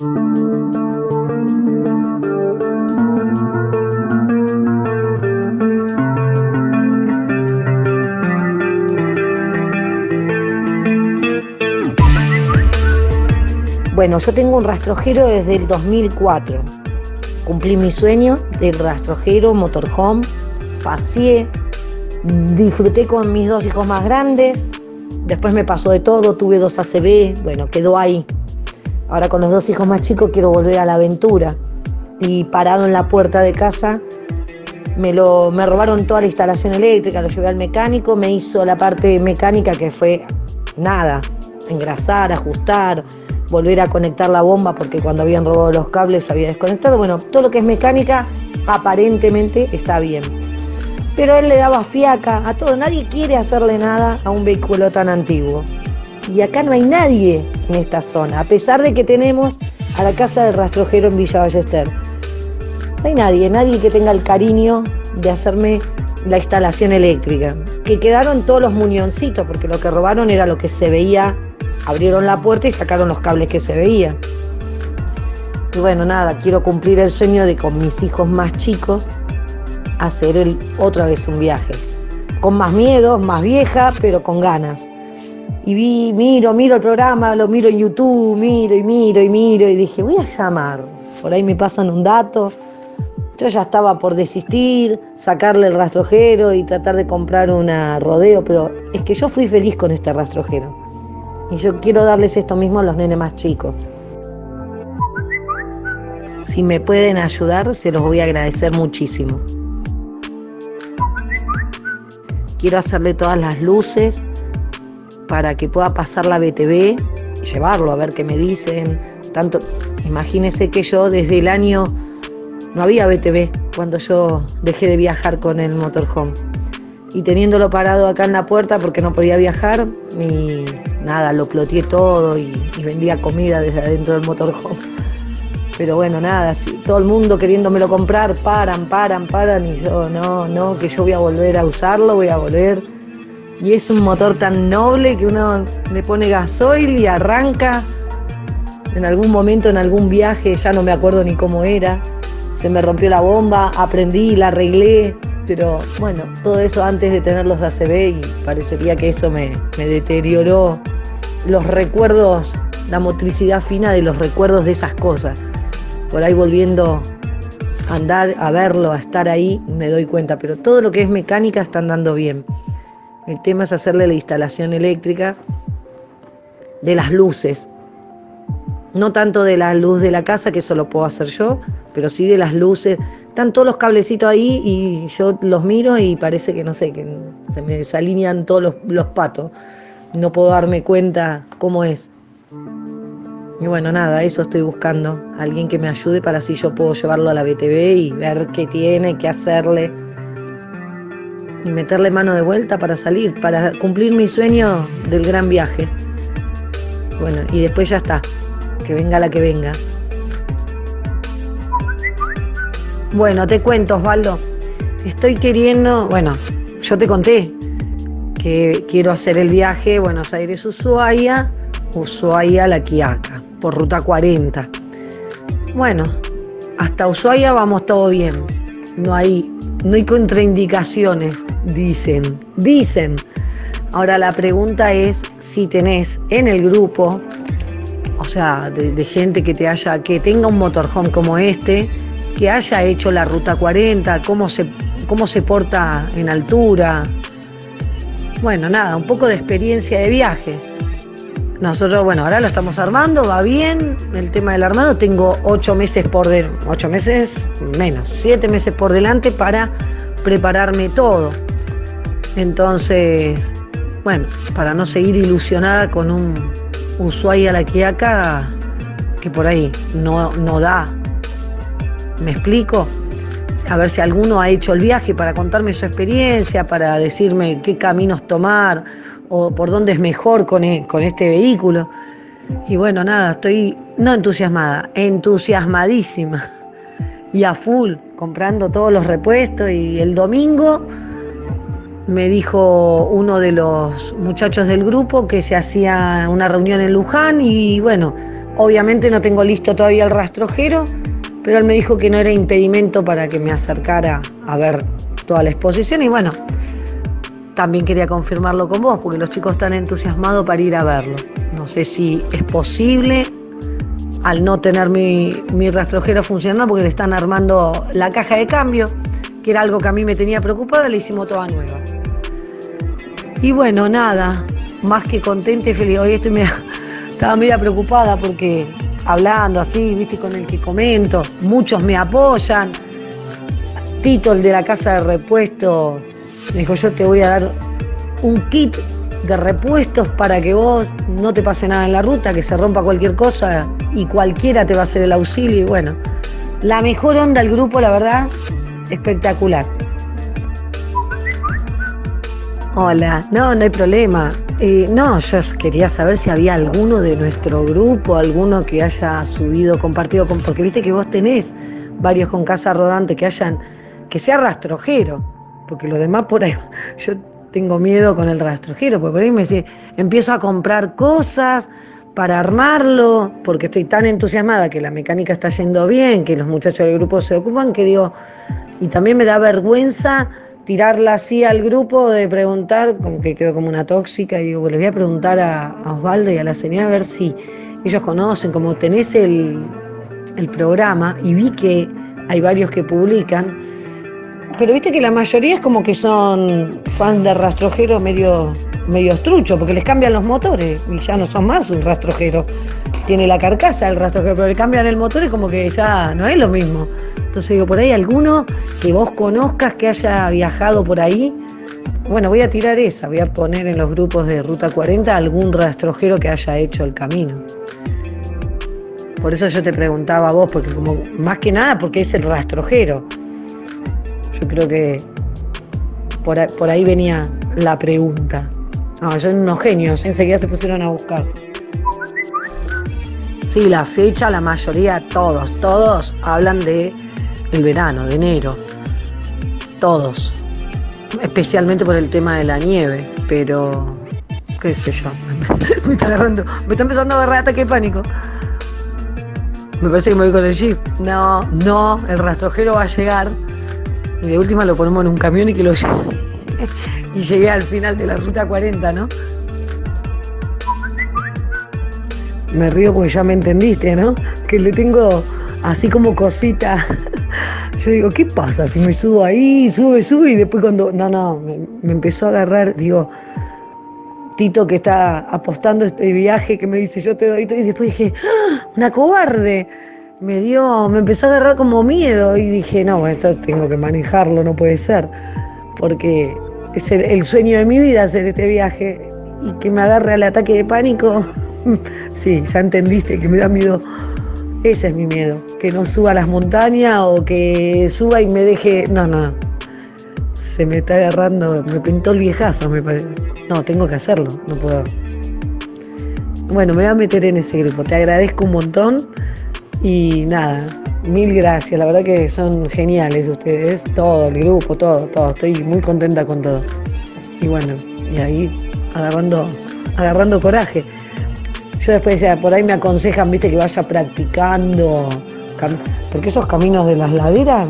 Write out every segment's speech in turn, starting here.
Bueno, yo tengo un rastrojero desde el 2004. Cumplí mi sueño del rastrojero, motorhome, paseé, disfruté con mis dos hijos más grandes. Después me pasó de todo, tuve dos ACB, bueno, quedó ahí. Ahora con los dos hijos más chicos quiero volver a la aventura. Y parado en la puerta de casa, me, lo, me robaron toda la instalación eléctrica, lo llevé al mecánico, me hizo la parte mecánica que fue nada, engrasar, ajustar, volver a conectar la bomba porque cuando habían robado los cables se había desconectado. Bueno, todo lo que es mecánica aparentemente está bien. Pero él le daba fiaca a todo. Nadie quiere hacerle nada a un vehículo tan antiguo. Y acá no hay nadie en esta zona, a pesar de que tenemos a la casa del rastrojero en Villa Ballester. No hay nadie, nadie que tenga el cariño de hacerme la instalación eléctrica. Que quedaron todos los muñoncitos, porque lo que robaron era lo que se veía abrieron la puerta y sacaron los cables que se veían. Y bueno, nada, quiero cumplir el sueño de con mis hijos más chicos hacer el, otra vez un viaje. Con más miedo, más vieja, pero con ganas. Y vi, miro, miro el programa, lo miro en YouTube, miro y miro y miro y dije, voy a llamar. Por ahí me pasan un dato. Yo ya estaba por desistir, sacarle el rastrojero y tratar de comprar una rodeo, pero es que yo fui feliz con este rastrojero. Y yo quiero darles esto mismo a los nenes más chicos. Si me pueden ayudar, se los voy a agradecer muchísimo. Quiero hacerle todas las luces para que pueda pasar la BTV, llevarlo a ver qué me dicen. Tanto, imagínense que yo desde el año no había BTV cuando yo dejé de viajar con el motorhome. Y teniéndolo parado acá en la puerta porque no podía viajar, y nada, lo ploteé todo y, vendía comida desde adentro del motorhome. Pero bueno, nada, todo el mundo queriéndomelo comprar, paran, paran, paran y yo, no, no, que yo voy a volver a usarlo, voy a volver. Y es un motor tan noble que uno le pone gasoil y arranca. En algún momento, en algún viaje, ya no me acuerdo ni cómo era, se me rompió la bomba, aprendí, la arreglé, pero bueno, todo eso antes de tener los ACB y parecería que eso me, deterioró los recuerdos, la motricidad fina de los recuerdos de esas cosas. Por ahí volviendo a andar, a verlo, a estar ahí, me doy cuenta, pero todo lo que es mecánica está andando bien. El tema es hacerle la instalación eléctrica de las luces, no tanto de la luz de la casa, que eso lo puedo hacer yo, pero sí de las luces. Están todos los cablecitos ahí y yo los miro y parece que no sé, que se me desalinean todos los, patos. No puedo darme cuenta cómo es. Y bueno, nada, eso estoy buscando. Alguien que me ayude para así yo puedo llevarlo a la BTV y ver qué tiene, qué hacerle. Y meterle mano de vuelta para salir, para cumplir mi sueño del gran viaje. Bueno, y después ya está que venga la que venga. Bueno, te cuento, Osvaldo. Estoy queriendo, bueno, yo te conté que quiero hacer el viaje Buenos Aires-Ushuaia, Ushuaia-La Quiaca, por ruta 40. Bueno, hasta Ushuaia vamos todo bien. No hay, no hay contraindicaciones, dicen, dicen. Ahora la pregunta es si tenés en el grupo o sea, de, gente que te haya, que tenga un motorhome como este, que haya hecho la ruta 40, cómo se, cómo se porta en altura. Bueno, nada, un poco de experiencia de viaje. Nosotros, bueno, ahora lo estamos armando, va bien. El tema del armado, tengo ocho meses por delante, ocho meses menos, siete meses por delante para prepararme todo. Entonces, bueno, para no seguir ilusionada con un Ushuaia la Quiaca que por ahí no, no da. ¿Me explico? A ver si alguno ha hecho el viaje para contarme su experiencia, para decirme qué caminos tomar o por dónde es mejor con, e, con este vehículo. Y bueno, nada, estoy no entusiasmada, entusiasmadísima y a full, comprando todos los repuestos y el domingo me dijo uno de los muchachos del grupo que se hacía una reunión en Luján y bueno, Obviamente no tengo listo todavía el rastrojero, pero él me dijo que no era impedimento para que me acercara a ver toda la exposición y bueno, también quería confirmarlo con vos, porque los chicos están entusiasmados para ir a verlo. No sé si es posible al no tener mi, mi rastrojero funcionando, porque le están armando la caja de cambio, que era algo que a mí me tenía preocupada, le hicimos toda nueva. Y bueno, nada, más que contenta y feliz. Hoy estoy media, estaba media preocupada porque hablando así, viste, con el que comento, muchos me apoyan. Tito, el de la casa de repuesto, me dijo, yo te voy a dar un kit de repuestos para que vos no te pase nada en la ruta, que se rompa cualquier cosa y cualquiera te va a hacer el auxilio. Y bueno, la mejor onda del grupo, la verdad, espectacular. Hola, no, no hay problema. Eh, no, yo quería saber si había alguno de nuestro grupo, alguno que haya subido, compartido. Porque viste que vos tenés varios con casa rodante que hayan. que sea rastrojero porque lo demás por ahí, tengo miedo con el rastrojero, porque por ahí me dice, empiezo a comprar cosas para armarlo, porque estoy tan entusiasmada que la mecánica está yendo bien, que los muchachos del grupo se ocupan, que digo, y también me da vergüenza tirarla así al grupo de preguntar, como que quedo como una tóxica, y digo, pues les voy a preguntar a, Osvaldo y a la señora a ver si ellos conocen, como tenés el, el programa, y vi que hay varios que publican, pero viste que la mayoría es como que son fans de rastrojero medio, medio trucho, porque les cambian los motores y ya no son más un rastrojero. Tiene la carcasa del rastrojero, pero le cambian el motor y como que ya no es lo mismo. Entonces digo, por ahí alguno que vos conozcas que haya viajado por ahí. Bueno, voy a tirar esa, voy a poner en los grupos de Ruta 40 algún rastrojero que haya hecho el camino. Por eso yo te preguntaba a vos, porque como más que nada porque es el rastrojero. Yo creo que por ahí, venía la pregunta. No, son unos genios, enseguida se pusieron a buscar. Sí, la fecha, la mayoría, todos, todos hablan de el verano, de enero. Todos. Especialmente por el tema de la nieve, pero qué sé yo. me está agarrando, me está empezando a agarrar ataque de pánico. Me parece que me voy con el jeep. No, no, el rastrojero va a llegar y de última lo ponemos en un camión y que lo lleve. y llegué al final de la ruta 40, ¿no? Me río porque ya me entendiste, ¿no? Que le tengo así como cosita. Yo digo, ¿qué pasa si me subo ahí, sube, sube y después cuando... No, no, me, empezó a agarrar, digo, Tito que está apostando este viaje que me dice yo te doy y después dije, ¡Ah! una cobarde me dio, me empezó a agarrar como miedo y dije, no, esto tengo que manejarlo, no puede ser, porque es el, sueño de mi vida hacer este viaje y que me agarre al ataque de pánico, sí, ya entendiste que me da miedo, ese es mi miedo, que no suba a las montañas o que suba y me deje, no, no, se me está agarrando, me pintó el viejazo, me parece, no, tengo que hacerlo, no puedo. Bueno, me voy a meter en ese grupo, te agradezco un montón y nada, mil gracias, la verdad que son geniales ustedes, todo, el grupo, todo, todo, estoy muy contenta con todo. Y bueno, y ahí agarrando, agarrando coraje. Yo después decía, por ahí me aconsejan, viste, que vaya practicando, porque esos caminos de las laderas,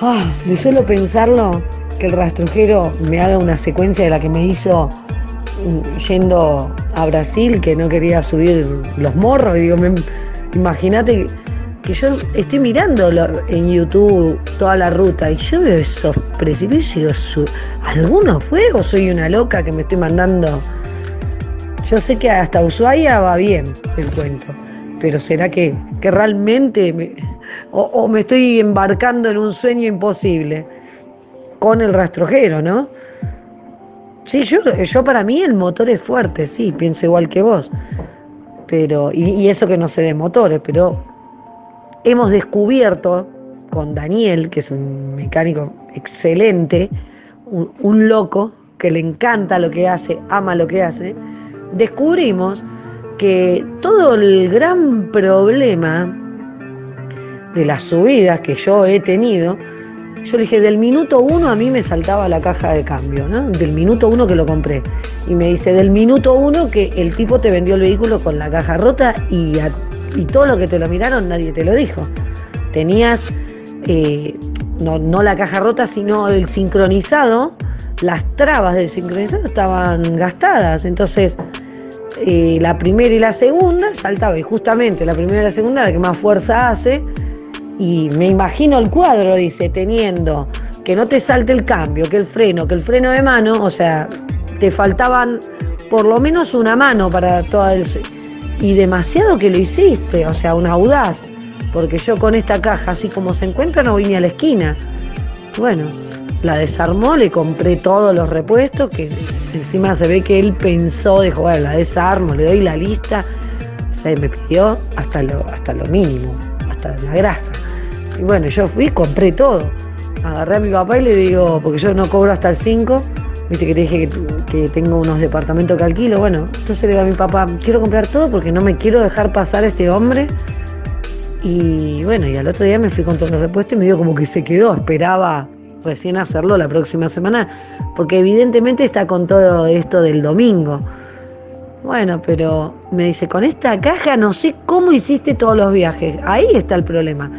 ah, de solo pensarlo, que el rastrojero me haga una secuencia de la que me hizo mm, yendo a Brasil, que no quería subir los morros, y digo, me, Imagínate que yo estoy mirando en YouTube toda la ruta y yo veo esos precipicios. ¿Alguno fue o soy una loca que me estoy mandando? Yo sé que hasta Ushuaia va bien el cuento, pero ¿será que, que realmente me, o, me estoy embarcando en un sueño imposible con el rastrojero, ¿no? Sí, yo, yo para mí el motor es fuerte, sí, pienso igual que vos pero y, eso que no sé de motores, pero hemos descubierto con Daniel, que es un mecánico excelente, un, loco que le encanta lo que hace, ama lo que hace, descubrimos que todo el gran problema de las subidas que yo he tenido, yo le dije, del minuto uno a mí me saltaba la caja de cambio, ¿no? Del minuto uno que lo compré. Y me dice, del minuto uno que el tipo te vendió el vehículo con la caja rota y, y todo lo que te lo miraron nadie te lo dijo. Tenías, eh, no, no la caja rota, sino el sincronizado, las trabas del sincronizado estaban gastadas. Entonces, eh, la primera y la segunda saltaba, y justamente la primera y la segunda la que más fuerza hace. Y me imagino el cuadro, dice, teniendo que no te salte el cambio, que el freno, que el freno de mano, o sea, te faltaban por lo menos una mano para todo el... Y demasiado que lo hiciste, o sea, un audaz, porque yo con esta caja, así como se encuentra, no vine a la esquina. Bueno, la desarmó, le compré todos los repuestos, que encima se ve que él pensó, dijo, bueno, la desarmo, le doy la lista, se me pidió hasta lo, hasta lo mínimo, hasta la grasa. Y bueno, yo fui, compré todo. Agarré a mi papá y le digo, porque yo no cobro hasta el 5, viste que te dije que, tengo unos departamentos que alquilo, bueno, entonces le digo a mi papá, quiero comprar todo porque no me quiero dejar pasar este hombre. Y bueno, y al otro día me fui con todos los repuestos y me dio como que se quedó, esperaba recién hacerlo la próxima semana, porque evidentemente está con todo esto del domingo. Bueno, pero me dice, con esta caja no sé cómo hiciste todos los viajes. Ahí está el problema.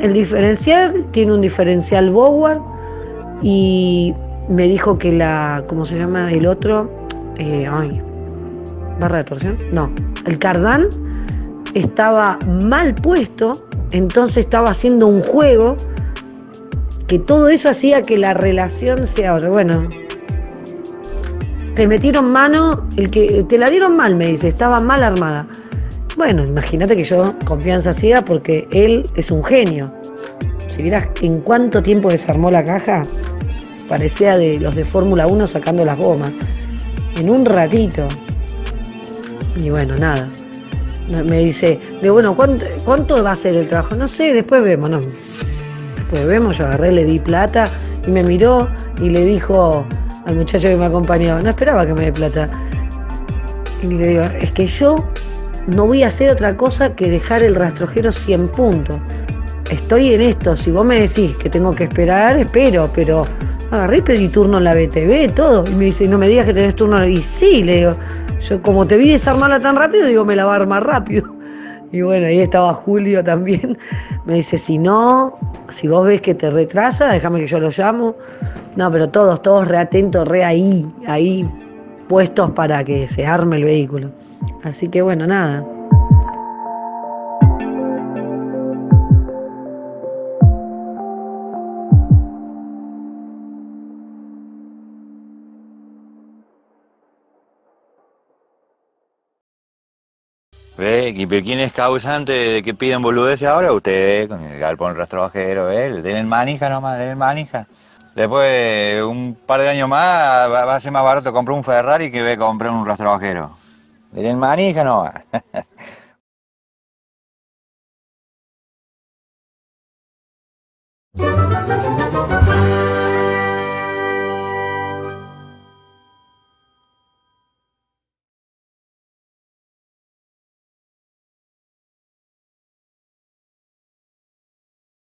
El diferencial tiene un diferencial Boward y me dijo que la, ¿cómo se llama el otro? Eh, ay, barra de torsión. No, el cardán estaba mal puesto, entonces estaba haciendo un juego que todo eso hacía que la relación sea, bueno, te metieron mano, el que te la dieron mal, me dice, estaba mal armada. Bueno, imagínate que yo confianza ciega porque él es un genio. Si vieras en cuánto tiempo desarmó la caja, parecía de los de Fórmula 1 sacando las gomas. En un ratito. Y bueno, nada. Me dice, de bueno, ¿cuánto, va a ser el trabajo? No sé, después vemos, no. Después vemos, yo agarré, le di plata y me miró y le dijo al muchacho que me acompañaba, no esperaba que me dé plata. Y le digo, es que yo no voy a hacer otra cosa que dejar el rastrojero 100 puntos. Estoy en esto, si vos me decís que tengo que esperar, espero, pero agarré y pedí turno en la BTV, todo. Y me dice, no me digas que tenés turno. Y sí, le digo, yo como te vi desarmarla tan rápido, digo, me la va a armar rápido. Y bueno, ahí estaba Julio también. Me dice, si no, si vos ves que te retrasa, déjame que yo lo llamo. No, pero todos, todos re atentos, re ahí, ahí puestos para que se arme el vehículo. Así que bueno, nada. ¿Ve? ¿Y quién es causante de que piden boludeces ahora? Usted, con el galpón rastrojero, ¿eh? Tienen manija nomás, tienen manija. Después, un par de años más, va, a ser más barato comprar un Ferrari que ve comprar un rastrojero. Tienen manija nomás.